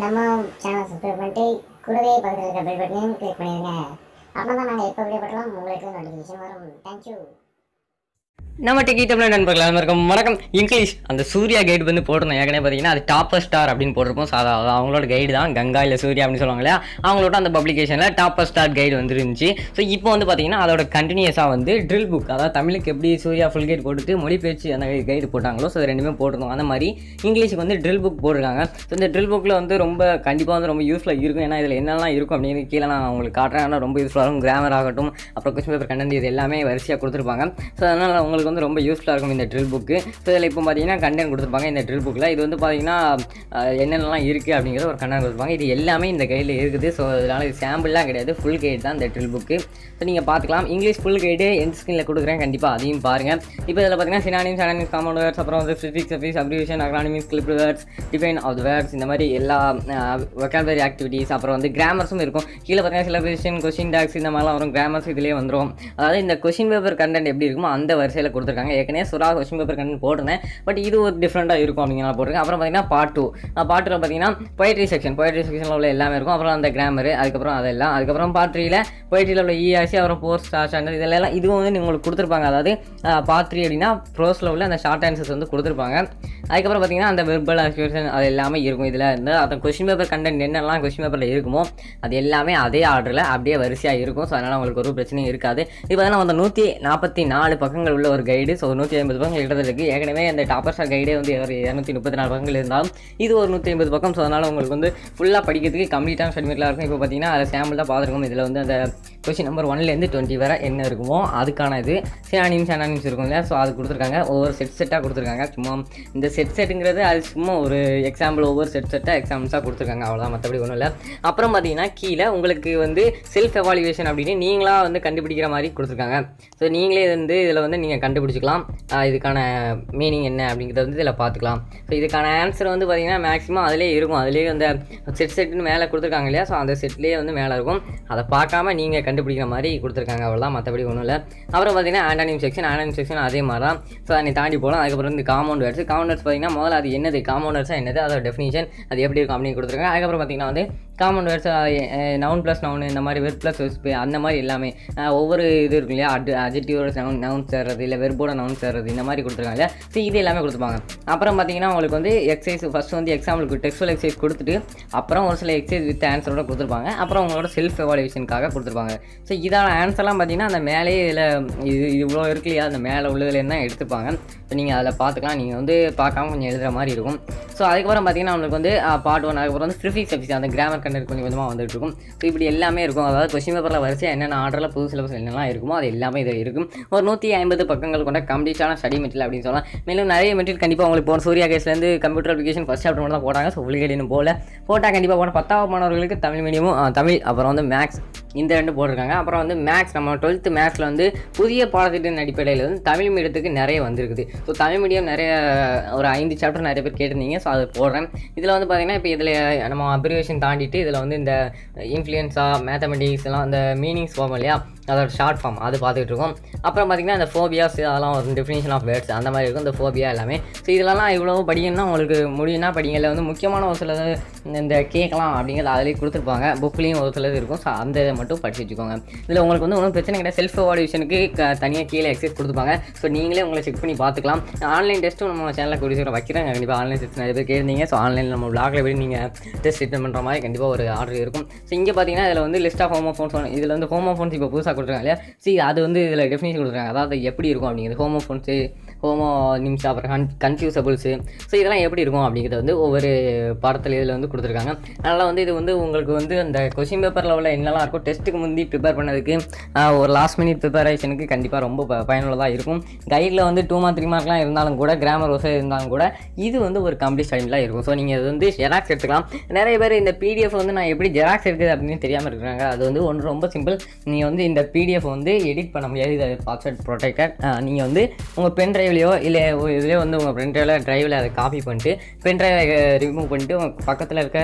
நம்ம channel subscribe பண்ணிட்டு கூடவே பக்கத்தில் இருக்க பெல் பட்டனையும் கிளிக் பண்ணிடுங்க அப்போ தான் நாங்கள் எப்போ வீடியோ போட்டாலும் உங்களுக்கு நோட்டிஃபிகேஷன் வரும். தேங்க்யூ நம்ம டெக்கி தமிழ் நண்பர்கள் இருக்கும் வணக்கம். இங்கிலீஷ் அந்த சூர்யா கைடு வந்து போட்டிருந்தோம். ஏற்கனவே பார்த்தீங்கன்னா அது டாப்பர் ஸ்டார் அப்படின்னு போட்டிருப்போம். சாதா அவங்களோட கைடு தான். கங்கா இல்லை சூர்யா அப்படின்னு சொல்லுவாங்க இல்லையா? அவங்களோட அந்த பப்ளிகேஷனில் டாப்பர் ஸ்டார் கைடு வந்துருந்துச்சு. ஸோ இப்போ வந்து பார்த்தீங்கன்னா அதோட கண்டினியூஸாக வந்து ட்ரில் புக் அதாவது தமிழுக்கு எப்படி சூர்யா ஃபுல் கைட் போட்டுட்டு மொழிபெயர்ச்சி அந்த கைடு போட்டாங்களோ ஸோ ரெண்டுமே போட்டிருந்தோம். அந்த மாதிரி இங்கிலீஷுக்கு வந்து ட்ரில் புக் போட்டிருக்காங்க. ஸோ இந்த ட்ரில் புக்கில் வந்து ரொம்ப கண்டிப்பாக வந்து ரொம்ப யூஸ்ஃபுல்லாக இருக்கும். ஏன்னா இதில் என்னெல்லாம் இருக்கும் அப்படின்னு கீழே நான் உங்களுக்கு காட்டுறேன். ஆனால் ரொம்ப யூஸ்ஃபுல்லாக இருக்கும். கிராமர் ஆகட்டும் அப்புறம் கொஸ்டின் பேப்பர் கண்டென்ட் இது எல்லாமே வரிசையாக கொடுத்துருப்பாங்க. ஸோ அதனால் உங்களுக்கு வந்து ரொம்ப யூஸ்ஃபுல்லாக இருக்கும் இந்த ட்ரில் புக்கு ஸோ இதில் இப்போ பார்த்தீங்கன்னா கண்டென்ட் கொடுத்துருப்பாங்க இந்த ட்ரில் புக்கில் இது வந்து பார்த்தீங்கன்னா என்னென்னலாம் இருக்குது அப்படிங்கிற ஒரு கண்டென்ட் கொடுத்துருப்பாங்க. இது எல்லாமே இந்த கைடில் இருக்குது. ஸோ அதனால் இது சாம்பிள்லாம் கிடையாது. ஃபுல் கைடு தான் இந்த ட்ரில் புக்கு ஸோ நீங்கள் பார்த்துக்கலாம் இங்கிலீஷ் ஃபுல் கைடு எந்த ஸ்க்ரீனில் கொடுக்குறேன் கண்டிப்பாக அதையும் பாருங்கள் இப்போ இதில் பார்த்தீங்கன்னா சினானிம் சனானிம் காமன் வேர்ட்ஸ் அப்புறம் வந்து physics affix abbreviation acronyms clip words define of the words இந்த மாதிரி எல்லா வெக்காபரி ஆக்டிவிட்டீஸ் அப்புறம் வந்து கிராமர்ஸும் இருக்கும். கீழே பார்த்தீங்கன்னா சிலபேஷன் கொஷின் டாக்ஸ் இந்த மாதிரிலாம் வரும். கிராமர்ஸ் இதுலேயே வந்துடும் அதாவது இந்த கொஷின் பேப்பர் கண்டென்ட் எப்படி இருக்குமோ அந்த வரிசையில் கொடுத்துருக்காங்க. ஏற்கனவே சுறா கொஸ்டின் பேப்பர் கண்டென்ட் போட்டிருந்தேன். பட் இது ஒரு டிஃப்ரெண்ட்டாக இருக்கும் அப்படிங்கிற போட்டிருக்கேன். அப்புறம் பார்த்தீங்கன்னா பார்ட் டூ பார்ட் டூவில் பார்த்தீங்கன்னா பொயட்ரி செக்ஷன் பொயட்ரி செக்ஷனில் உள்ள எல்லாமே இருக்கும். அப்புறம் அந்த கிராமர் அதுக்கப்புறம் அதெல்லாம். அதுக்கப்புறம் பார்ட் த்ரீயில் பொயட்ரியில் உள்ள இஆர்சி அப்புறம் போர் ஸ்டாண்டர்ட் இதெல்லாம் இதுவும் வந்து உங்களுக்கு கொடுத்துருப்பாங்க. அதாவது பார்ட் த்ரீ அப்படின்னா ப்ரோஸில் உள்ள அந்த ஷார்ட் ஆன்சர்ஸ் வந்து கொடுத்துருப்பாங்க. அதுக்கப்புறம் பார்த்தீங்கன்னா அந்த வெர்பல் அக்யூரேஷன் அது எல்லாமே இருக்கும். இதில் இருந்து அந்த கொஸ்டின் பேப்பர் கண்டென்ட் என்னெல்லாம் கொஸ்டின் பேப்பரில் இருக்குமோ அது எல்லாமே அதே ஆர்டரில் அப்படியே வரிசையாக இருக்கும். ஸோ அதனால் உங்களுக்கு ஒரு பிரச்சனையும் இருக்காது. இப்போ பார்த்தீங்கன்னா அந்த நூற்றி நாற்பத்தி நாலு பக்கங்கள் உள்ள ஒரு கைடு ஸோ நூற்றி ஐம்பது பக்கங்கள் கிட்டத்தட்ட இருக்குது ஏற்கனவே அந்த டாப்பர் ஸ்டார் கைடே வந்து ஒரு இரநூத்தி முப்பத்தி நாலு பக்கங்கள் இருந்தாலும் இது ஒரு நூற்றி ஐம்பது பக்கம். ஸோ அதனால் உங்களுக்கு வந்து ஃபுல்லாக படிக்கிறதுக்கு கம்ப்ளீட்டான ஸ்டடிமெண்ட்லாம் இருக்கும். இப்போ பார்த்தீங்கன்னா அதை சாம்பிள் தான் பார்த்துருக்கோம். இதில் வந்து அந்த கொஷின் நம்பர் ஒன்லேருந்து டுவெண்ட்டி வரை என்ன இருக்குமோ அதுக்கான இது. சேனானிம்ஸ் அனானிம்ஸ் இருக்கும் இல்லையா? ஸோ அது கொடுத்துருக்காங்க. ஒவ்வொரு செட் செட்டாக கொடுத்துருக்காங்க. சும்மா இந்த செட் செட்டுங்கிறது அது சும்மா ஒரு எக்ஸாம்பிள் ஒவ்வொரு செட் செட்டாக எக்ஸாம்பிள்ஸாக கொடுத்துருக்காங்க. அவ்வளோதான் மற்றபடி ஒன்றும் இல்லை. அப்புறம் பார்த்தீங்கன்னா கீழே உங்களுக்கு வந்து செல்ஃப் எவாலுவேஷன் அப்படின்னு நீங்களாக வந்து கண்டுபிடிக்கிற மாதிரி கொடுத்துருக்காங்க. ஸோ நீங்களே வந்து இதில் வந்து நீங்கள் கண்டுபிடிச்சிக்கலாம். இதுக்கான மீனிங் என்ன அப்படிங்கிறத வந்து இதில் பார்த்துக்கலாம். ஸோ இதுக்கான ஆன்சர் வந்து பார்த்தீங்கன்னா மேக்ஸிமம் அதிலே இருக்கும். அதிலே அந்த செட் செட்டுன்னு மேலே கொடுத்துருக்காங்க இல்லையா? ஸோ அந்த செட்லேயே வந்து மேலே இருக்கும். அதை பார்க்காம நீங்கள் கண்டுபிடிக்கிற மாதிரி கொடுத்துருக்காங்க அவ்வளோதான் மற்றபடி ஒன்றும் இல்லை. அப்புறம் பார்த்தீங்கன்னா ஆண்டானியம் செக்ஷன் ஆண்டானியம் செக்ஷன் அதே மாதிரி தான் ஸோ அதை தாண்டி போகலாம். அதுக்கப்புறம் வந்து காம்பவுண்ட் வேர்ட்ஸ் காம்பவுண்ட் வேர்ட்ஸ் பார்த்தீங்கன்னா முதல்ல அது என்னது? காம்பவுண்ட் வேர்ட்ஸாக என்னது? அதோட டெஃபினிஷன் அது எப்படி இருக்கும் அப்படின்னு கொடுத்துருக்காங்க. அதுக்கப்புறம் பார்த்தீங்கன்னா வந்து common words noun plus noun இந்த மாதிரி வெர்ப் ப்ளஸ் வெஸ்பு அந்த மாதிரி எல்லாமே. ஒவ்வொரு இது இருக்கும் இல்லையா? அட் அஜெக்டிவோட நவுன் நவுன் சேர்றது இல்லை வெர்போட நவுன் சேர்றது இந்த மாதிரி கொடுத்துருக்காங்க. இல்லையா ஸோ இது எல்லாமே கொடுத்துருப்பாங்க. அப்புறம் பார்த்தீங்கன்னா உங்களுக்கு வந்து எக்ஸசைஸ் ஃபஸ்ட்டு வந்து எக்ஸாம்பிளுக்கு டெக்ஸ்டல் எக்ஸசைஸ் கொடுத்துட்டு அப்புறம் ஒரு சில எக்ஸசைஸ் வித் ஆன்சரோட கொடுத்துருப்பாங்க. அப்புறம் உங்களோட செல்ஃப் எவாலுவேஷனுக்காக கொடுத்துருப்பாங்க. ஸோ இதான ஆன்சர்லாம் பார்த்தீங்கன்னா அந்த மேலேயே இதில் இது இவ்வளோ இருக்கு இல்லையா? அந்த மேலே உள்ளதுலேருந்து தான் எடுத்துப்பாங்க. ஸோ நீங்கள் அதில் பார்த்துக்கலாம் நீங்கள் வந்து பார்க்காம கொஞ்சம் எழுதுகிற மாதிரி இருக்கும். ஸோ அதுக்கப்புறம் பார்த்தீங்கன்னா உங்களுக்கு வந்து பார்ட் ஒன் அதுக்கப்புறம் வந்து ப்ரிஃபிக்ஸ் எஃபிக்ஸ் அந்த கிராமர் கண்டென்ட் கொஞ்சம் கொஞ்சமாக வந்துட்டு இருக்கும். ஸோ இப்படி எல்லாமே இருக்கும். அதாவது கொஸ்டின் பேப்பரில் வரிசையாக என்னென்ன ஆர்டரில் புது சிலபஸ் என்னெல்லாம் இருக்குமோ அது எல்லாமே இதில் இருக்கும். ஒரு நூற்றி ஐம்பது பக்கங்கள் கொண்ட கம்ப்ளீட்டான ஸ்டடி மெட்டீரியல் அப்படின்னு சொல்லலாம். மேலும் நிறைய மெட்டீரியல் கண்டிப்பாக உங்களுக்கு போன சூர்யா கேஸ்லேருந்து கம்ப்யூட்டர் அப்ளிகேஷன் ஃபஸ்ட் சாப்டர் மட்டும் தான் போட்டாங்க. ஸோ ஃபுல் போல போட்டால் கண்டிப்பாக போன பத்தாவது மாணவர்களுக்கு தமிழ் மீடியமும் தமிழ் அப்புறம் வந்து மேக்ஸ் இந்த ரெண்டு போட்டிருக்காங்க. அப்புறம் வந்து மேக்ஸ் நம்ம டுவெல்த்து மேக்ஸில் வந்து புதிய பாடத்திட்டத்தின் அடிப்படையில் வந்து தமிழ் மீடியத்துக்கு நிறைய வந்திருக்குது. ஸோ தமிழ் மீடியம் நிறைய ஒரு ஐந்து சாப்டர் நிறைய பேர் கேட்டிருந்தீங்க. ஸோ அதை போடுறேன். இதில் வந்து பார்த்தீங்கன்னா இப்போ இதில் நம்ம அப்ரிவேஷன் தாண்டிட்டு இதில் வந்து இந்த இன்ஃப்ளூயன்ஸா மேத்தமெட்டிக்ஸ் எல்லாம் அந்த மீனிங்ஸ் ஃபார்ம் இல்லையா? அதோட ஷார்ட் ஃபார்ம் அது பார்த்துட்டு இருக்கோம். அப்புறம் பார்த்தீங்கன்னா இந்த ஃபோபியாஸ் அதெல்லாம் ஒரு டெஃபினேஷன் ஆஃப் வேர்ட்ஸ் அந்த மாதிரி இருக்கும். இந்த ஃபோபியா எல்லாமே. ஸோ இதெல்லாம் இவ்வளோ படிக்கணும்னா உங்களுக்கு முடியும்னா படிங்க இல்லை வந்து முக்கியமான ஒரு சிலது இந்த கேட்கலாம் அப்படிங்கிறது அதிலே கொடுத்துருப்பாங்க. புக்லேயும் ஒரு சிலது இருக்கும். ஸோ அந்த இதை மட்டும் படிச்சு வச்சுக்கோங்க. இதில் உங்களுக்கு வந்து ஒன்றும் பிரச்சனை கிடையாது. செல்ஃப் எவாலுவேஷனுக்கு தனியாக கீழே எக்ஸைஸ் கொடுத்துருப்பாங்க. ஸோ நீங்களே உங்களை செக் பண்ணி பார்த்துக்கலாம். ஆன்லைன் டெஸ்ட்டும் நம்ம சேனலில் கூடிய சீக்கிரம் கண்டிப்பாக ஆன்லைன் டெஸ்ட் நிறைய பேர் கேட்டிருந்தீங்க. ஸோ ஆன்லைனில் நம்ம பிளாக்ல போய் நீங்கள் டெஸ்ட் ரிட்டன் பண்ணுற மாதிரி கண்டிப்பாக ஒரு ஆர்டர் இருக்கும். ஸோ இங்கே பார்த்தீங்கன்னா இதில் வந்து லிஸ்ட் ஆஃப் ஹோமோ ஃபோன்ஸ் இதில் வந்து ஹோமோ ஃபோன்ஸ் இப்போ புதுசாக கொடுத்துருக்காங்க இல்லையா? சி அது வந்து இதில் டெஃபினேஷன் கொடுத்துருக்காங்க. அதாவது எப்படி இருக்கும் அப்படிங்கிறது. ஹோமோ ஃபோன்ஸு ஹோமோ நிம்ஸ் அப்புறம் கன் கன்ஃபியூசபிள்ஸு ஸோ இதெல்லாம் எப்படி இருக்கும் அப்படிங்கிறத வந்து ஒவ்வொரு பாடத்தில் இதில் வந்து கொடுத்துருக்காங்க. அதனால் வந்து இது வந்து உங்களுக்கு வந்து அந்த கொஷின் பேப்பரில் உள்ள என்னெல்லாம் இருக்கும் டெஸ்ட்டுக்கு முந்தி ப்ரிப்பேர் பண்ணதுக்கு ஒரு லாஸ்ட் மினிட் ப்ரிப்பரேஷனுக்கு கண்டிப்பாக ரொம்ப பயனுள்ளதாக இருக்கும். கைடில் வந்து டூ மார்க் த்ரீ மார்க்லாம் இருந்தாலும் கூட கிராமர் வசதி இருந்தாலும் கூட இது வந்து ஒரு கம்ப்ளீட் ஸ்டடிலாம் இருக்கும். ஸோ நீங்கள் இது வந்து ஜெராக்ஸ் எடுத்துக்கலாம். நிறைய பேர் இந்த பிடிஎஃப் வந்து நான் எப்படி ஜெராக்ஸ் எடுக்குது அப்படின்னு தெரியாமல் இருக்கிறாங்க. அது வந்து ஒன்று ரொம்ப சிம்பிள் நீங்கள் வந்து இந்த பிடிஎஃப் வந்து எடிட் பண்ண முடியாது. இது பாஸ்வேர்ட் ப்ரொடெக்டட் நீங்கள் வந்து உங்கள் பென் ட்ரைவ்லையோ இல்லை இதுலேயோ வந்து உங்கள் பென் ட்ரைவில் ட்ரைவில் அதை காப்பி பண்ணிட்டு பென் ட்ரைவை ரிமூவ் பண்ணிட்டு உங்கள் பக்கத்தில் இருக்க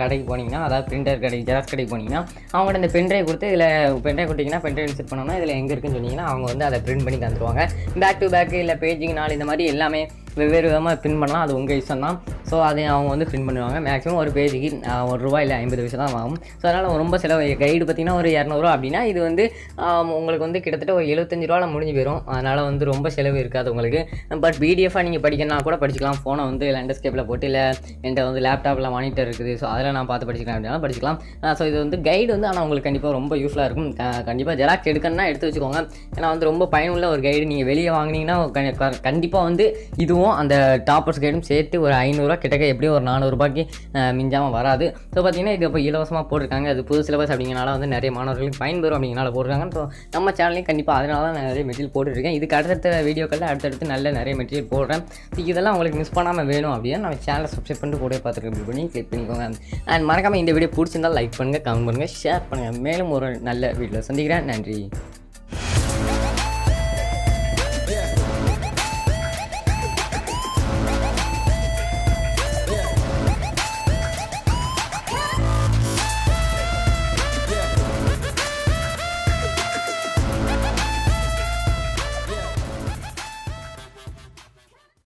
கடைக்கு போனீங்கன்னா அதாவது பிரிண்டர் கடைக்கு ஜெராக்ஸ் கடைக்கு போனீங்கன்னா அவங்கள்ட்ட இந்த பென் ட்ரைவ் கொடுத்து இதில் பென் ட்ரைவ் கொடுத்தீங்கன்னா பென் ட்ரைவ் செட் பண்ணோம்னா இதில் எங்கே இருக்குன்னு சொன்னீங்கன்னா அவங்க வந்து அதை பிரிண்ட் பண்ணி தந்துருவாங்க. பேக் டு பேக் இல்லை பேஜிங் நாள் இந்த மாதிரி எல்லாமே வெவ்வேறு விதமாக பின் பண்ணலாம். அது உங்கள் இஷ்டம் தான். ஸோ அதை அவங்க வந்து பின் பண்ணுவாங்க. மேக்ஸிமம் ஒரு பேஜுக்கு ஒரு ரூபா இல்லை ஐம்பது பைசா தான் ஆகும் ஸோ அதனால் ரொம்ப செலவு கைடு பார்த்தீங்கன்னா ஒரு இரநூறுவா அப்படின்னா இது வந்து உங்களுக்கு வந்து கிட்டத்தட்ட ஒரு எழுபத்தஞ்சு ரூபாவில் முடிஞ்சு போயிடும் அதனால் வந்து ரொம்ப செலவு இருக்காது உங்களுக்கு. பட் பிடிஎஃபாக நீங்கள் படிக்கணும்னா கூட படிச்சுக்கலாம். ஃபோனை வந்து லேண்டஸ்கேப்பில் போட்டு இல்லை என்கிட்ட வந்து லேப்டாப்பில் மானிட்டர் இருக்குது. ஸோ அதில் நான் பார்த்து படிச்சுக்கலாம். அப்படின்னா படிச்சுக்கலாம். ஸோ இது வந்து கைடு வந்து ஆனால் உங்களுக்கு கண்டிப்பாக ரொம்ப யூஸ்ஃபுல்லாக இருக்கும். கண்டிப்பாக ஜெராக்ஸ் எடுக்கணும்னா எடுத்து வச்சுக்கோங்க. ஏன்னா வந்து ரொம்ப பயனுள்ள ஒரு கைடு நீங்கள் வெளியே வாங்கினீங்கன்னா கண்டிப்பாக வந்து இதுவும் அந்த டாப்பர்ஸ் கைடும் சேர்த்து ஒரு ஐநூறுரூவா கிட்டக்க எப்படியும் ஒரு நானூறுரூபாய்க்கு மிஞ்சாமல் வராது. ஸோ பார்த்தீங்கன்னா இது இப்போ இலவசமாக போட்டிருக்காங்க. அது புது சிலபஸ் அப்படிங்கிறனால வந்து நிறைய மாணவர்களுக்கு பயன்பெறும் அப்படிங்கிறனால போட்டிருக்காங்க ஸோ நம்ம சேனல்லையும் கண்டிப்பாக அதனால தான் நான் நிறைய மெட்டீரியல் போட்டுருக்கேன் இதுக்கு அடுத்தடுத்த வீடியோக்களில் அடுத்தடுத்து நல்ல நிறைய மெட்டீரியல் போடுறேன். இதெல்லாம் உங்களுக்கு மிஸ் பண்ணாமல் வேணும் அப்படின்னா நம்ம சேனலை சப்ஸ்கிரைப் பண்ணிட்டு கூட பார்த்துருக்கேன் பண்ணி கிளிக் பண்ணிக்கோங்க. அண்ட் மறக்காமல் இந்த வீடியோ பிடிச்சிருந்தால் லைக் பண்ணுங்கள் கமெண்ட் பண்ணுங்கள் ஷேர் பண்ணுங்கள் மேலும் ஒரு நல்ல வீடியோவில் சந்திக்கிறேன். நன்றி.